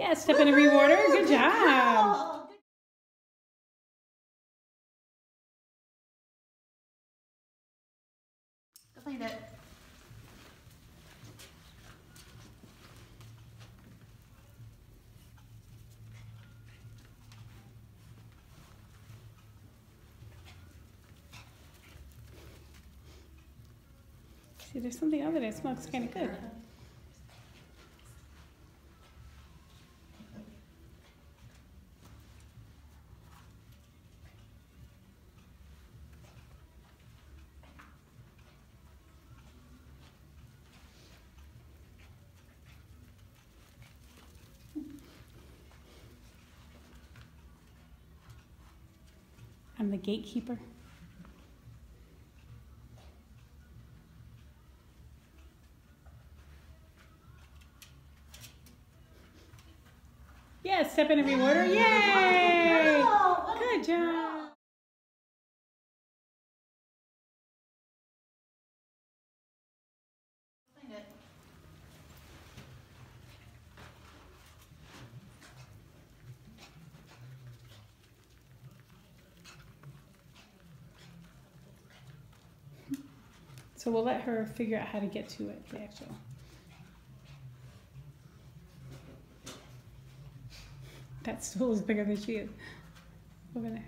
Yeah, step in every water. Good job. Go find it. See, there's something over there. It smells kind of good. I'm the gatekeeper. Yeah, step in every water. Yay! Good job. So we'll let her figure out how to get to it, the actual. That stool is bigger than she is. Over there.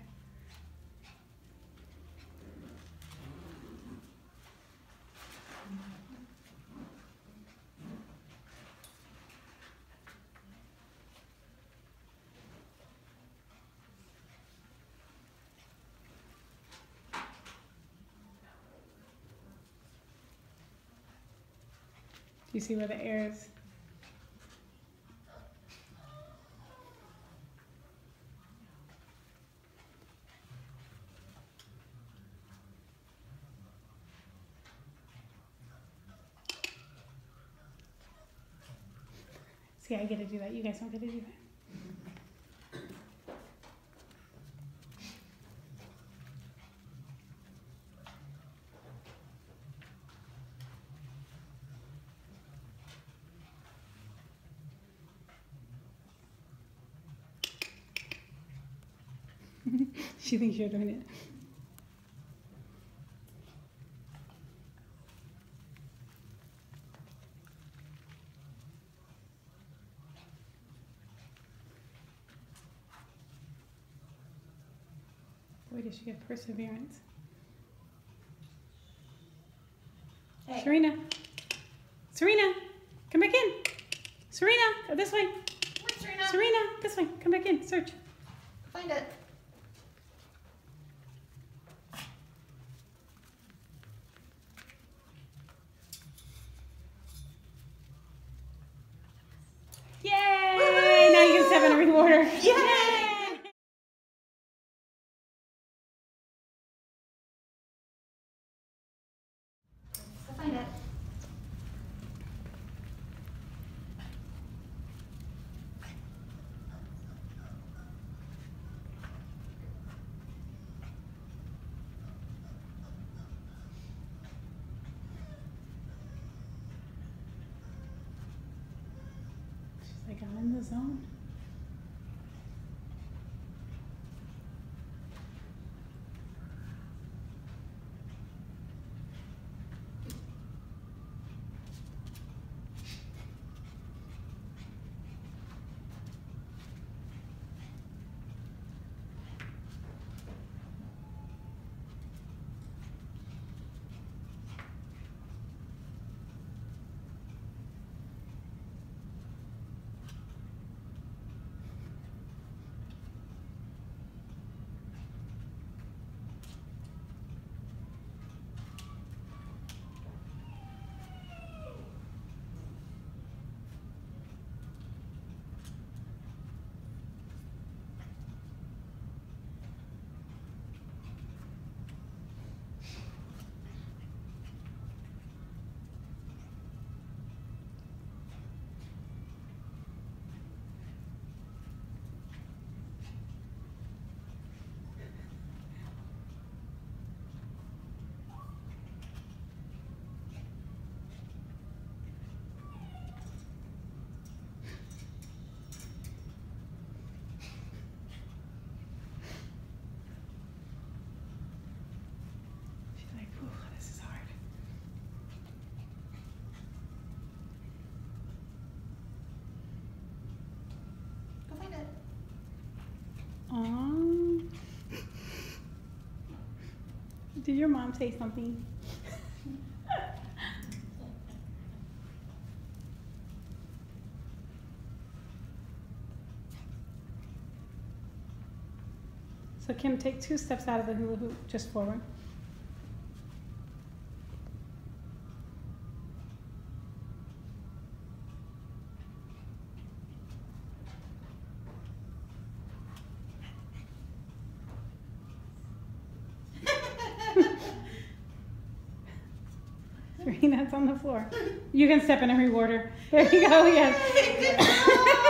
You see where the air is? See, I get to do that. You guys don't get to do that. She thinks you're doing it. Boy, does she have perseverance. Hey. Serena. Serena, come back in. Serena, go this way. Serena. Serena, this way. Come back in. Search. Find it. Yay! Now you can step in every water. Yay! Go find it. She's like, I'm in the zone. Did your mom say something? so Kim, take two steps out of the hula hoop, just forward. It's on the floor. You can step in and reward her. There you go, yes.